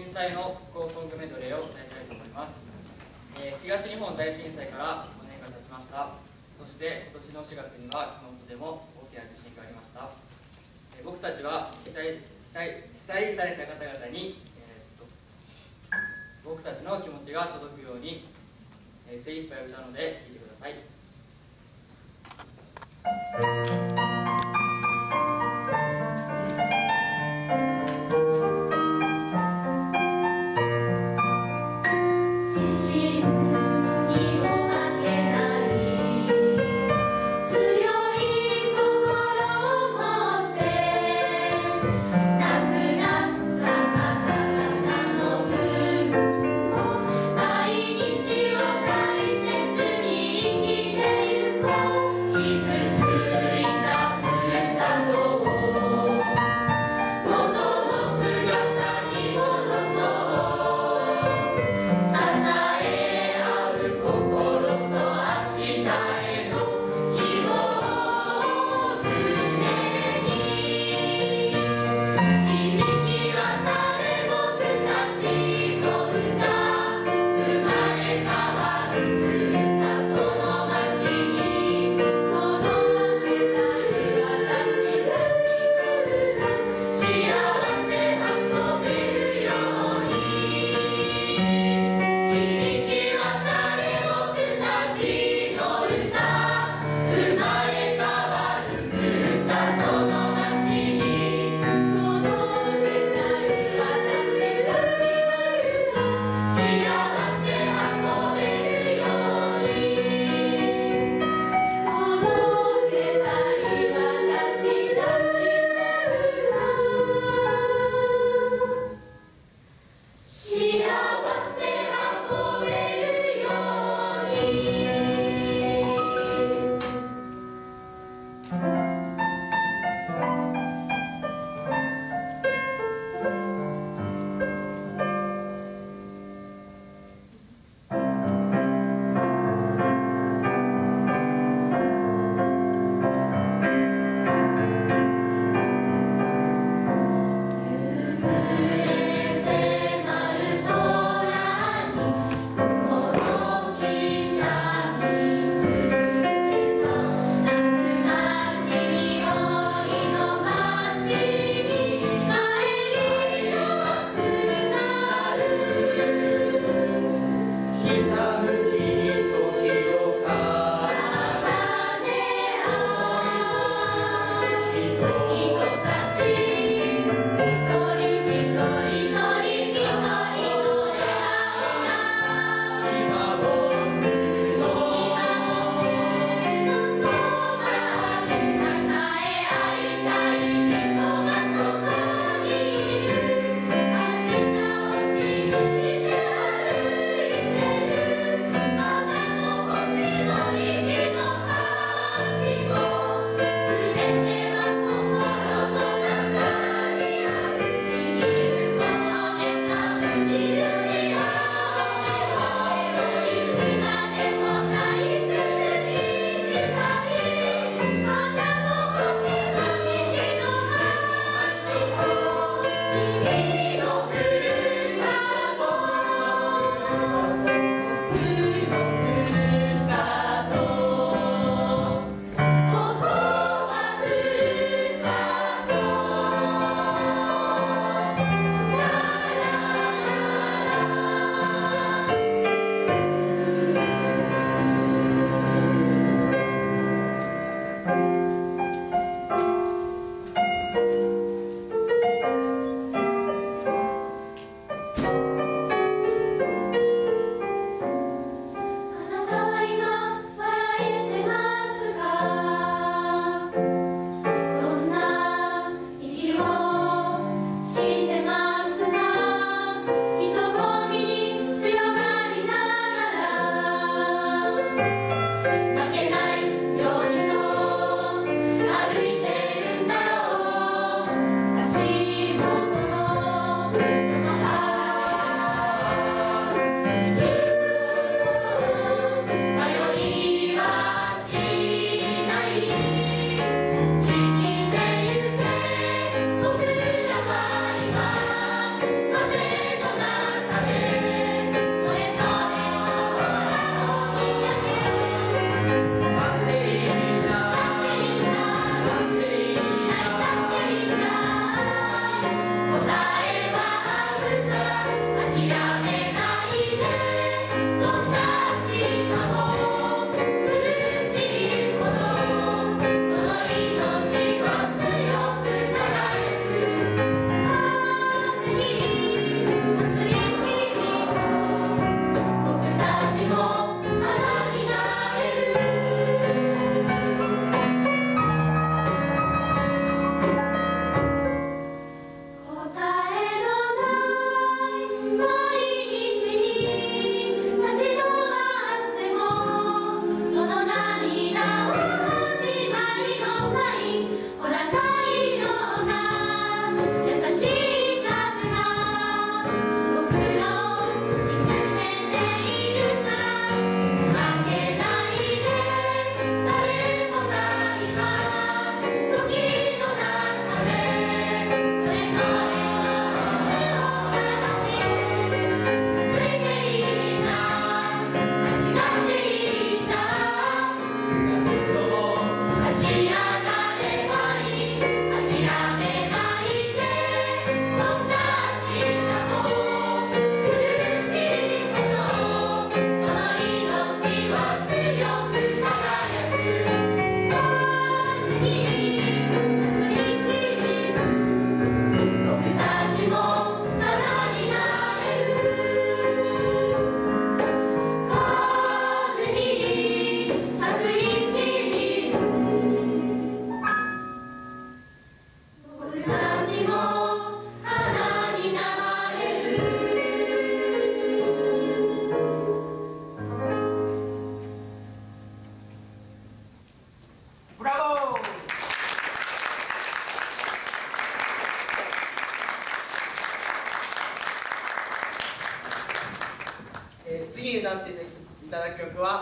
震災の復興ソングメドレーを歌いたいと思います、えー東日本大震災から5年が経ちました。そして今年の4月には熊本でも大きな地震がありました、えー僕たちは被災被災被災された方々に、えーっと僕たちの気持ちが届くように、えー精一杯歌うので聴いてください。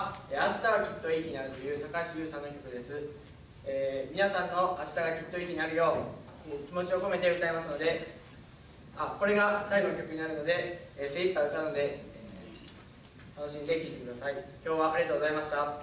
は「え明日はきっといい日になる」という高橋優さんの曲です、えー皆さんの明日がきっといい日になるよう、えー気持ちを込めて歌いますのであこれが最後の曲になるので、えー精一杯歌うので、えー楽しんで聴いてください。今日はありがとうございました。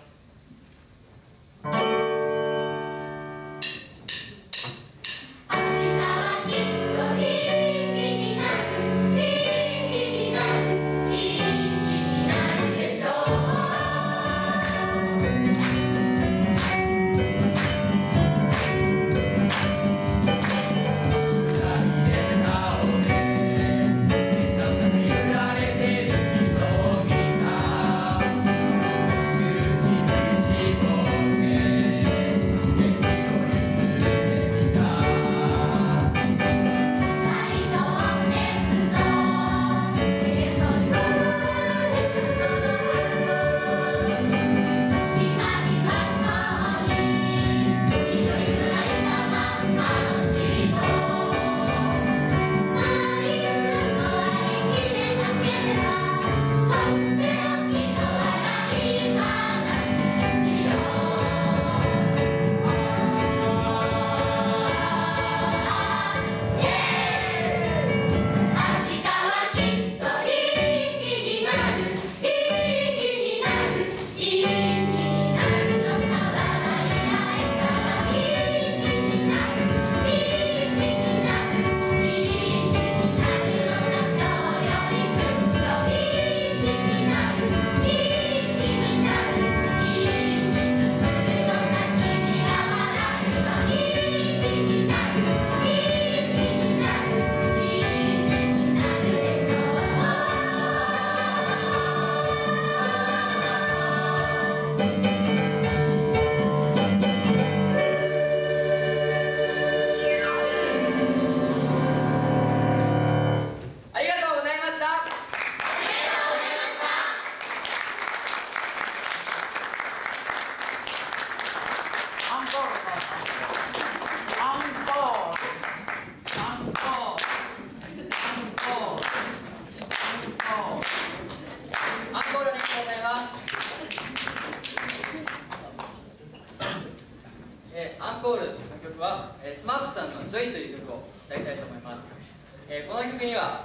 えーこの曲には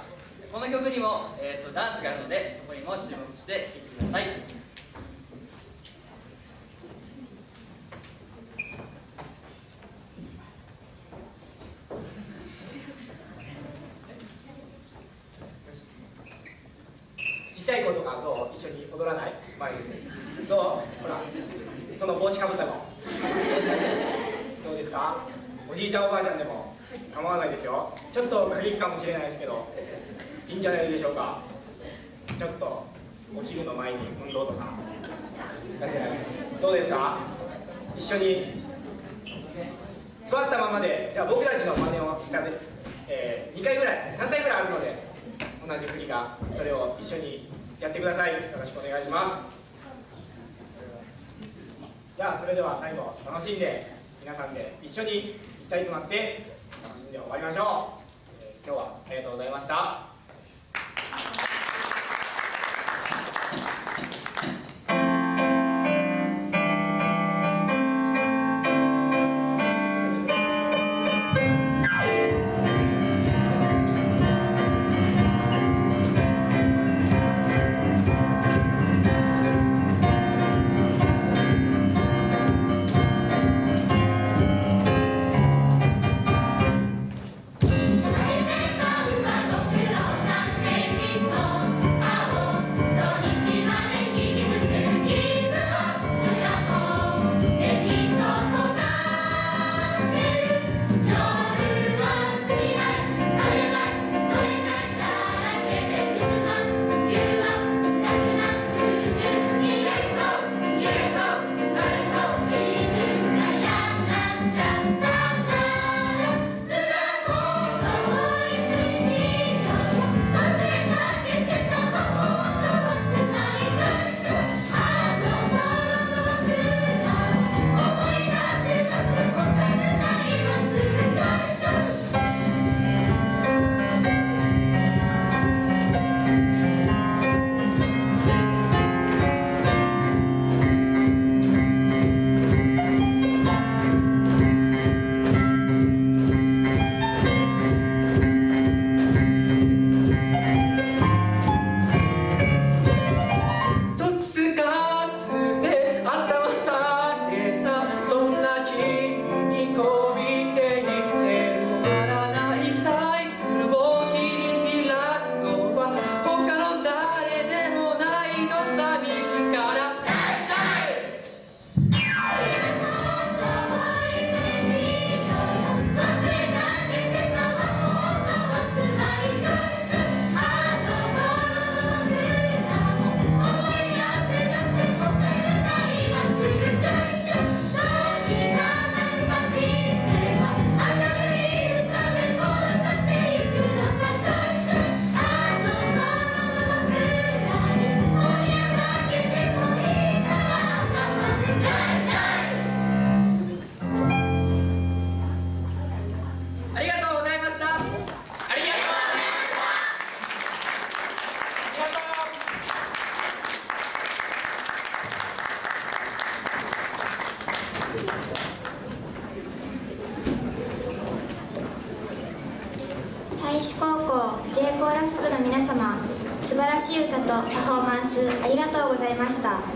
この曲にも、えー、とダンスがあるのでそこにも注目して聴いてください。ちっちゃい子とかどう？一緒に踊らない？前にどう？ほらその帽子かぶったの。どうですか？おじいちゃんおばあちゃんでも。構わないですよちょっと過激かもしれないですけどいいんじゃないでしょうか？ちょっと落ちるの前に運動とか。どうですか？一緒に座ったままでじゃあ僕たちの真似をしたで、え2回ぐらい3回ぐらいあるので同じ振りがそれを一緒にやってください。よろしくお願いします。じゃあそれでは最後楽しんで皆さんで一緒に一体となって。では終わりましょう、えー今日はありがとうございました「ました。